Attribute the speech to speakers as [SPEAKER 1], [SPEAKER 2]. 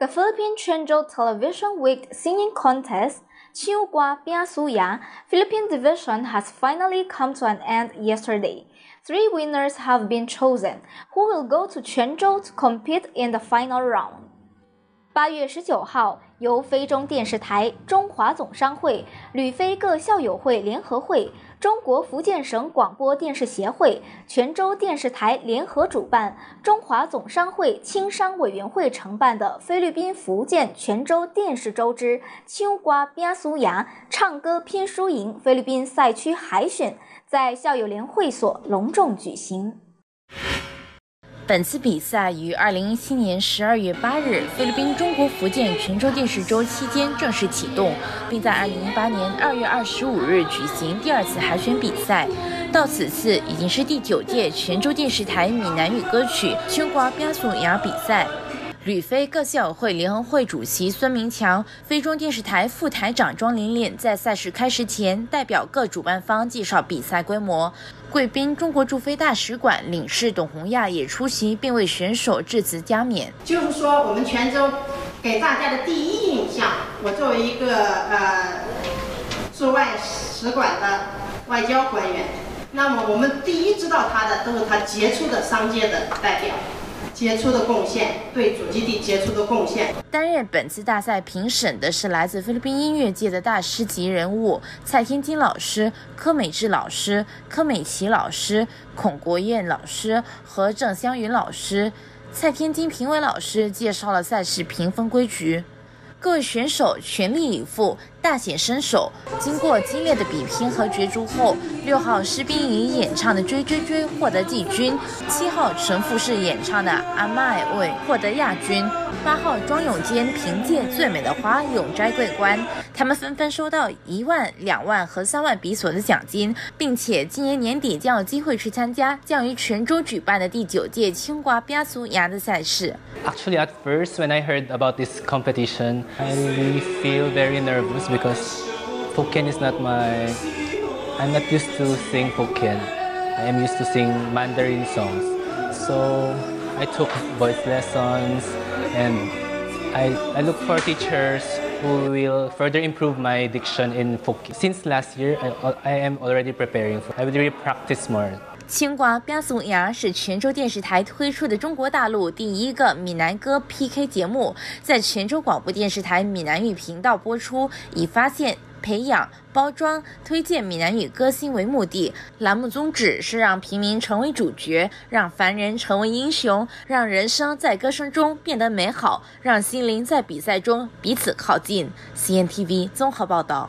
[SPEAKER 1] The Philippine Changzhou Television Week Singing Contest, Chiugua Biasuya, Philippine Division has finally come to an end yesterday. Three winners have been chosen, who will go to Quanzhou to compete in the final round. 八月十九号，由非中电视台、中华总商会、旅非各校友会联合会、中国福建省广播电视协会、泉州电视台联合主办，中华总商会青商委员会承办的菲律宾福建泉州电视周之秋瓜边苏牙唱歌拼输赢菲律宾赛区海选，在校友联会所隆重举行。
[SPEAKER 2] 本次比赛于二零一七年十二月八日菲律宾中国福建泉州电视周期间正式启动，并在二零一八年二月二十五日举行第二次海选比赛。到此次已经是第九届泉州电视台闽南语歌曲秋瓜边素雅比赛。旅非各校会联合会主席孙明强、非中电视台副台长庄玲玲在赛事开始前，代表各主办方介绍比赛规模。贵宾中国驻非大使馆领事董洪亚也出席，并为选手致辞加冕。
[SPEAKER 3] 就是说，我们泉州给大家的第一印象，我作为一个呃驻外使馆的外交官员，那么我们第一知道他的都是他杰出的商界的代表。杰出的贡献，对主基地杰出的贡献。
[SPEAKER 2] 担任本次大赛评审的是来自菲律宾音乐界的大师级人物蔡天金老师、柯美智老师、柯美琪老师、孔国燕老师和郑香云老师。蔡天金评委老师介绍了赛事评分规矩。各位选手全力以赴，大显身手。经过激烈的比拼和角逐后，六号施冰怡演唱的《追追追》获得季军，七号陈富士演唱的《阿麦为》获得亚军。八号庄永坚凭借《最美的花》永摘桂冠，他们纷纷收到一万、两万和三万比索的奖金，并且今年年底将有机会去参加将于泉州举办的第九届青瓜巴苏牙的赛事。
[SPEAKER 4] Actually, at first, when I heard about this competition, I feel very nervous because Hokkien is not my. I'm not used to sing Hokkien. I am used to sing Mandarin songs. So I took voice lessons and I, I look for teachers who will further improve my diction in folk. Since last year, I, I am already preparing for. I will really practice more.
[SPEAKER 2] 青瓜边素牙是泉州电视台推出的中国大陆第一个闽南歌 PK 节目，在泉州广播电视台闽南语频道播出，以发现。培养、包装、推荐闽南语歌星为目的，栏目宗旨是让平民成为主角，让凡人成为英雄，让人生在歌声中变得美好，让心灵在比赛中彼此靠近。CNTV 综合报道。